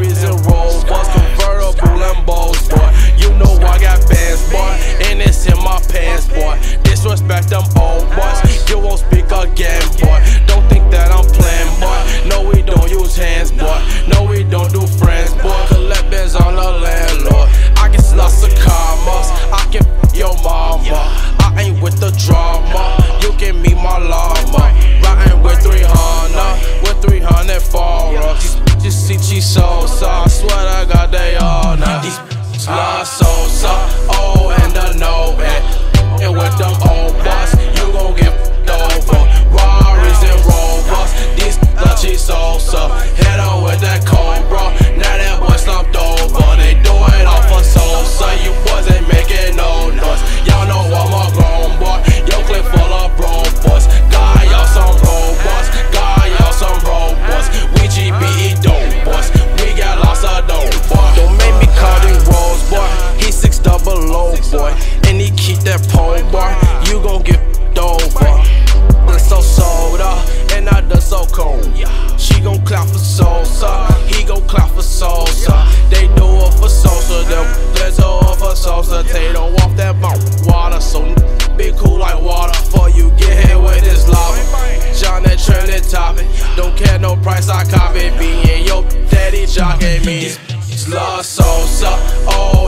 reason Hit on with that cobra. Now that boy slumped over. They do it all for soul. So you water, so be cool like water. For you get hit with this lava. John that trending topic, don't care no price I copy. Being your daddy jocking me. Love Sosa, oh